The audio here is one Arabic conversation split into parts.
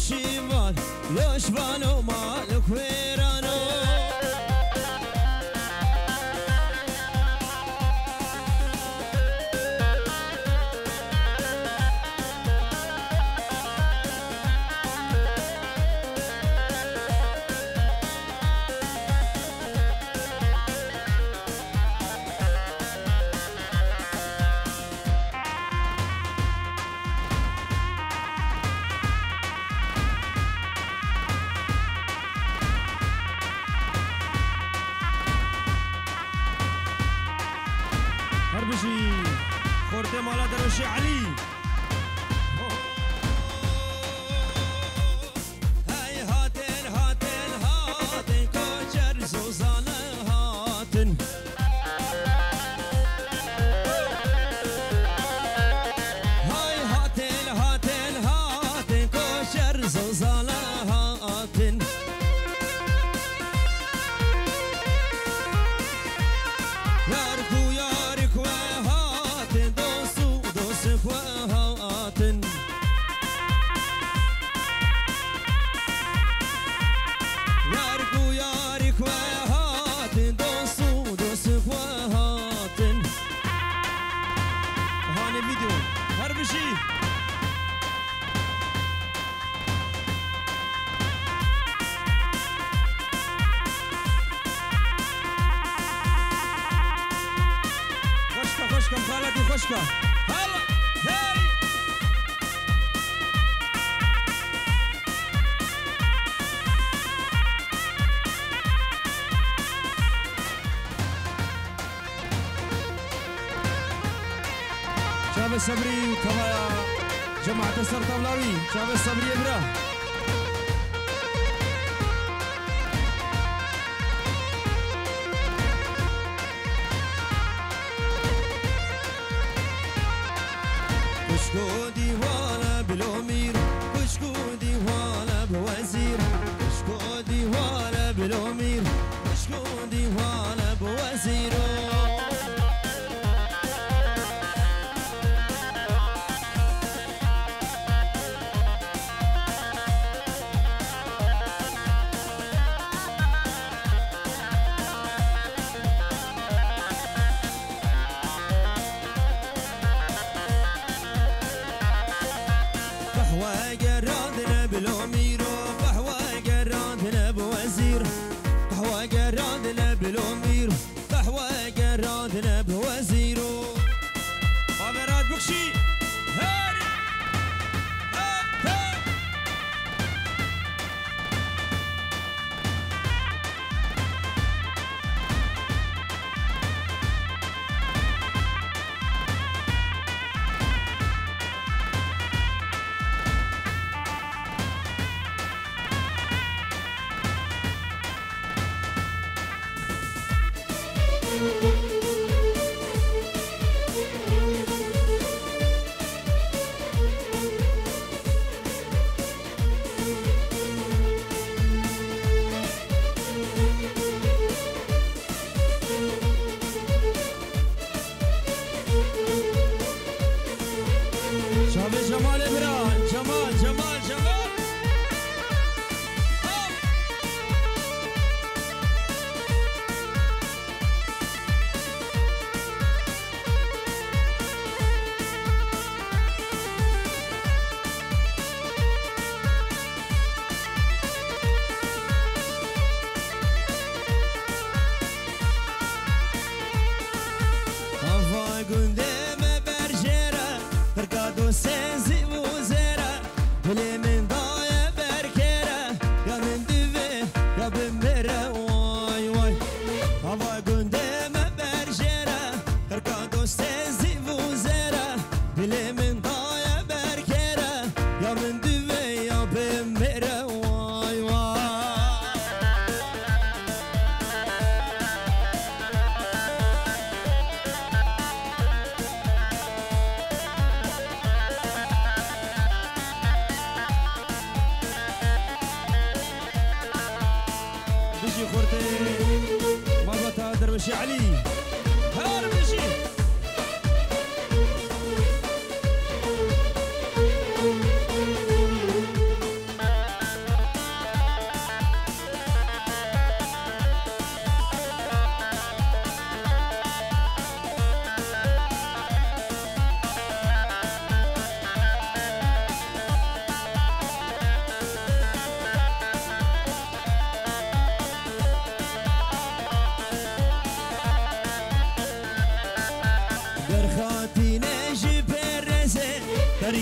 shivan, losh vano شعلي خشبه خشبه شاب الصبري وكما جماعة السرطان لاوي شاب الصبري إبراهيم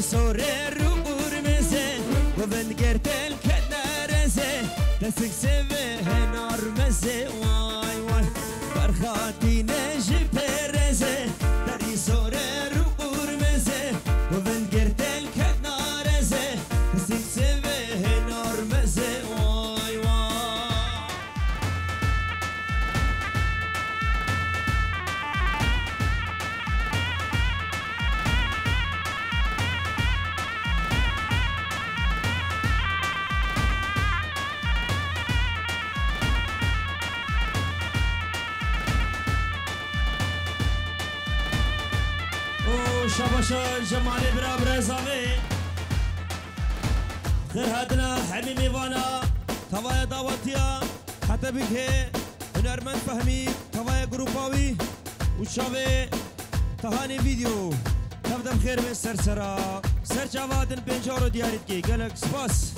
داری سوره رو قرمزه و بنگرتل کنارزه دستک سوه نارمزه أو شباشان جمالي برا برزاوي خير هادنا حميمي وأنا توايا دعوتيا حتى بك هنرمند فهمي. توايا جروباوي وشاوي تهاني فيديو. تبدأ بخير من سرسرا سر جوادن بنجارو ديارت كي. سباس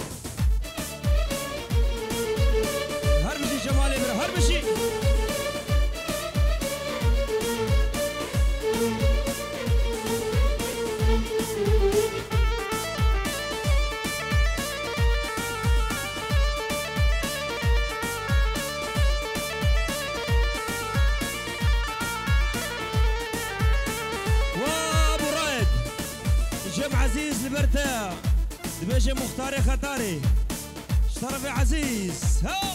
هر جمالي برا هر البرتا دبيجي مختاري خطاري. شرفي عزيز. هو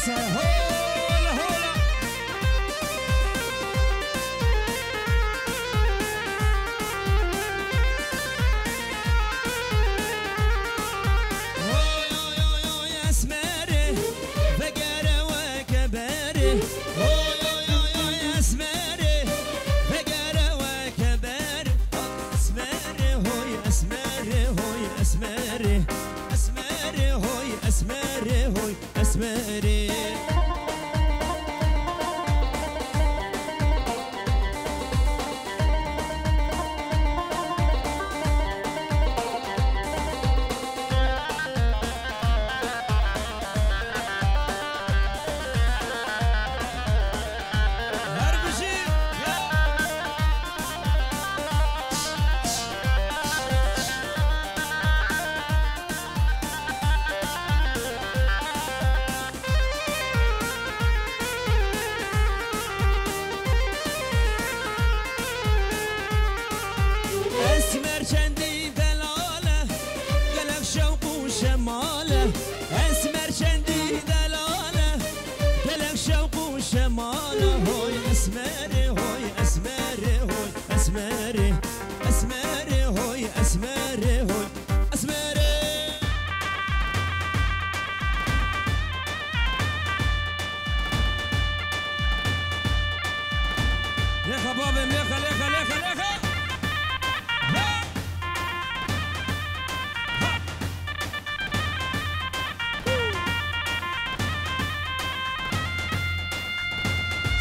I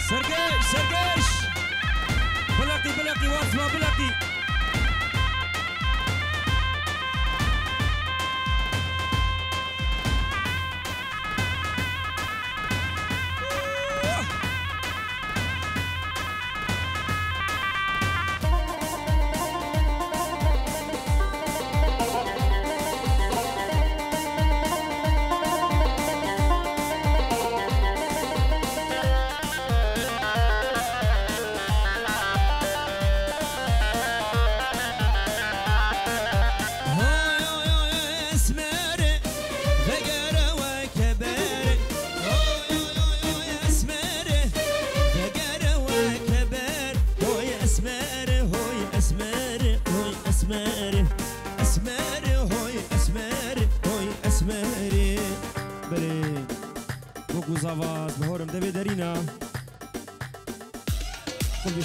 Sergej, Sergej! Belaki, belaki, wasma, belaki!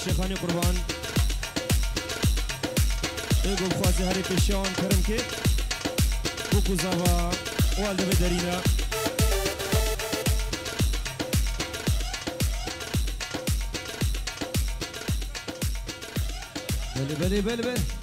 شیخانی قربان. ایگو بخوازی هری پیشان کرم که بکو زاوا وال دبی درینا. بله بله بله بله.